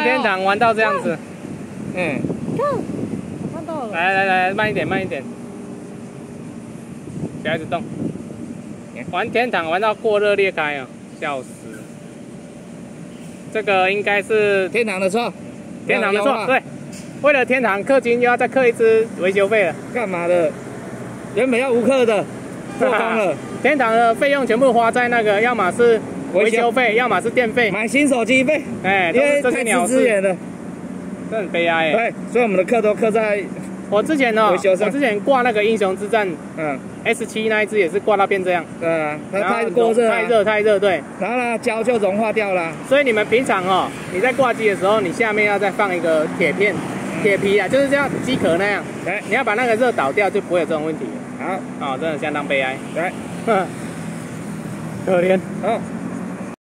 玩天堂玩到这样子，嗯，看，我看到了。来来来，慢一点，慢一点，不要一直动。玩天堂玩到过热裂开啊，笑死！这个应该是天堂的错，天堂的错，对。为了天堂氪金，又要再氪一支维修费了。干嘛的？原本要无氪的，破功了。天堂的费用全部花在那个，要么是维维修修费，要么是电费，买新手机费，哎，这些太鸟事，吃资源了。这很悲哀。哎。对，所以我们的课都课在我之前呢，维修上。我之前挂那个英雄之战嗯。S 七那一只也是挂到变这样，呃，它然后太过热了，太热太热，对。然后呢胶就融化掉了。所以你们平常哦，你在挂机的时候，你下面要再放一个铁片、铁皮啊，就是像机壳那样，来，你要把那个热导掉，就不会有这种问题。了。好，哦，真的相当悲哀，来，哼，可怜。好，